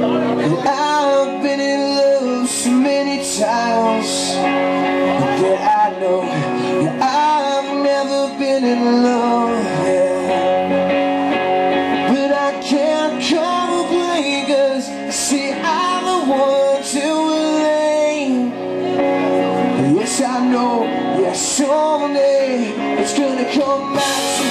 I've been in love so many times that I know that I've never been in love. But I can't complain cause see I'm the one to blame. Yes, I know, yes, someday it's gonna come back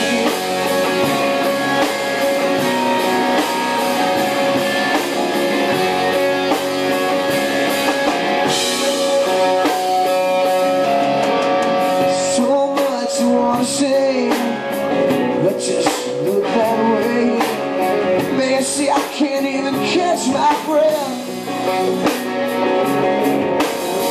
my breath.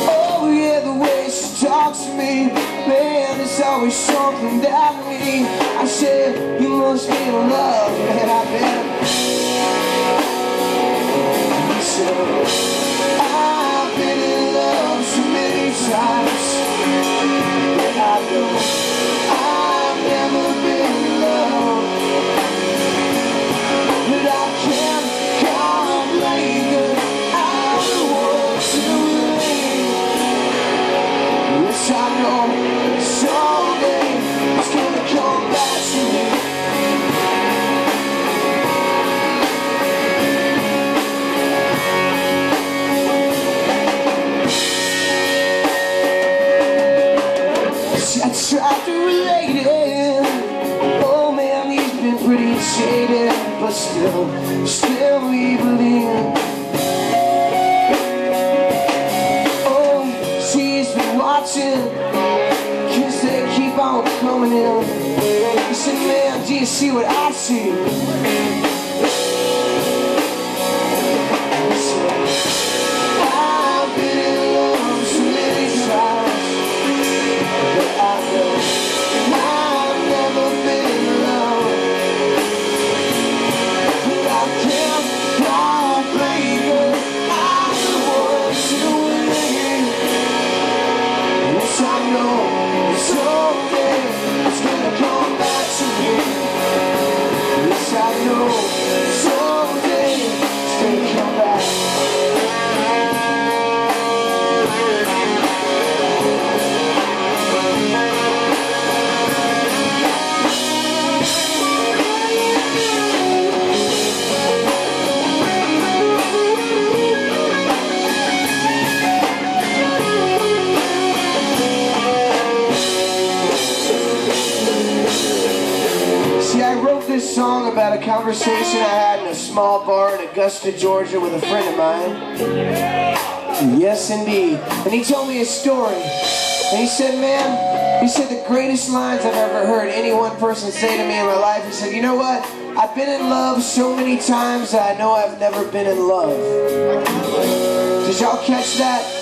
Oh yeah, the way she talks to me, man, there's always something that me. I said, you must be in love, man, I bet. He but still, still we believe. Oh, she's been watching, cause they keep on coming in. He said, man, do you see what I see? Yes, I this song about a conversation I had in a small bar in Augusta, Georgia with a friend of mine. Yes, indeed. And he told me a story. And he said, man, he said the greatest lines I've ever heard any one person say to me in my life. He said, you know what? I've been in love so many times that I know I've never been in love. Did y'all catch that?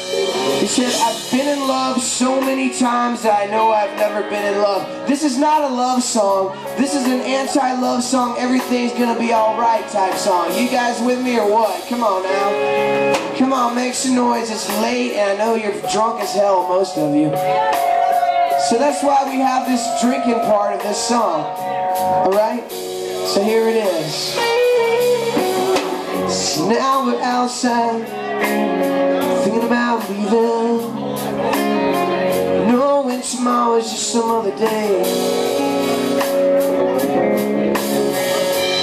He said, I've been in love so many times that I know I've never been in love. This is not a love song. This is an anti-love song, everything's gonna be alright type song. You guys with me or what? Come on now. Come on, make some noise. It's late and I know you're drunk as hell, most of you. So that's why we have this drinking part of this song. Alright? So here it is. So now we're outside about leaving. Knowing tomorrow's just some other day.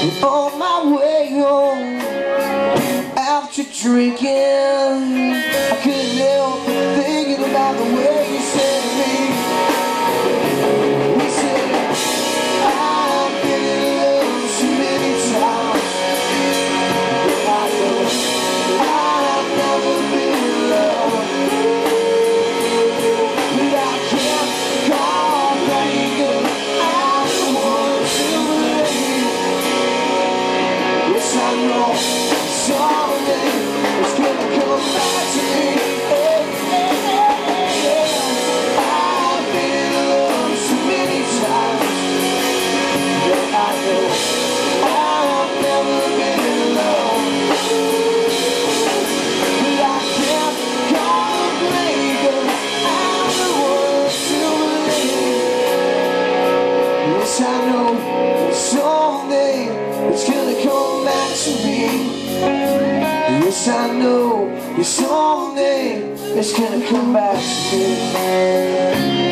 And on my way home After drinking I couldn't to me. Yes, I know you someday it's gonna come back to me.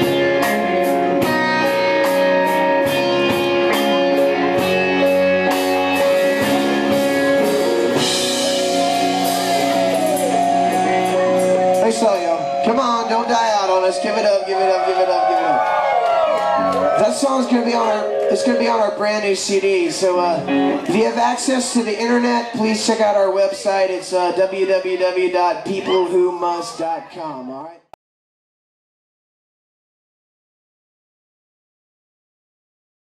Come on, don't die out on us. Give it up, give it up, give it up, give it up. That song's gonna be on our it's gonna be on our brand new CD. So uh, if you have access to the internet, please check out our website. It's uh, www.peoplewhomust.com. All right.